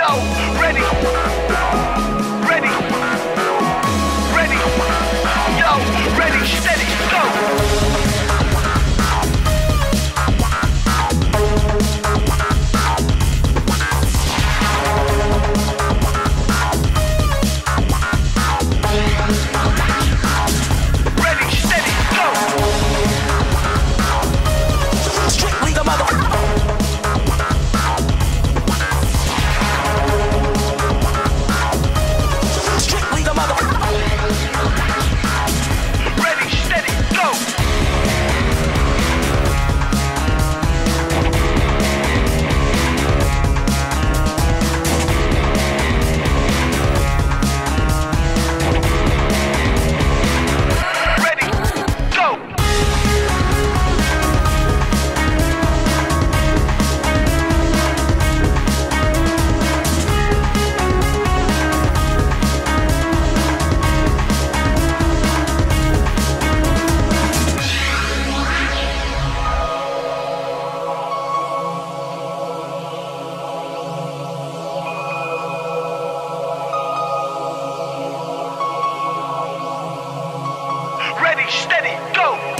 yo, ready. Steady, go!